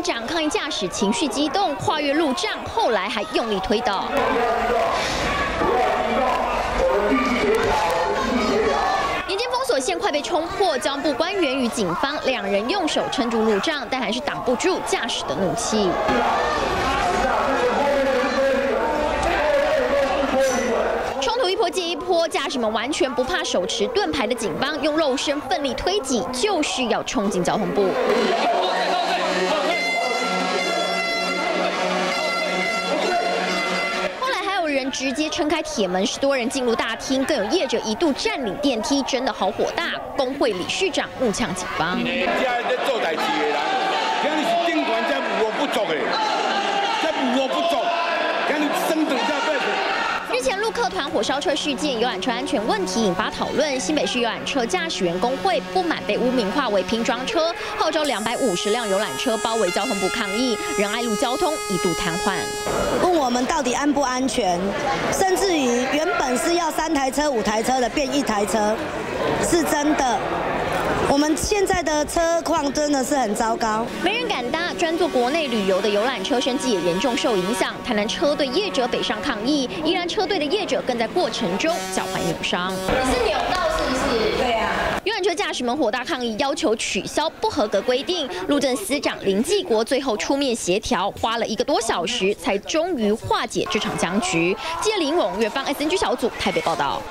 长抗议驾驶情绪激动，跨越路障，后来还用力推倒。沿间封锁线快被冲破，交通部官员与警方两人用手撑住路障，但还是挡不住驾驶的怒气。冲突一波接一波，驾驶们完全不怕手持盾牌的警方用肉身奋力推挤，就是要冲进交通部。直接撑开铁门，十多人进入大厅，更有业者一度占领电梯，真的好火大。工会理事长怒呛警方。前陆客团火烧车事件，游览车安全问题引发讨论。新北市游览车驾驶员工会不满被污名化为拼装车，号召两百五十辆游览车包围交通部抗议，仁爱路交通一度瘫痪。问我们到底安不安全？甚至于原本是要三台车、五台车的变一台车，是真的。我们现在的车况真的是很糟糕，没人敢搭。专做国内旅游的游览车生计也严重受影响。台南车队业者北上抗议，依然车队的业者更在过程中脚踝扭伤。你是扭到是不是？对啊。游览车驾驶们火大抗议，要求取消不合格规定。路政司长林继国最后出面协调，花了一个多小时，才终于化解这场僵局。记者林永月方 SNG 小组台北报道。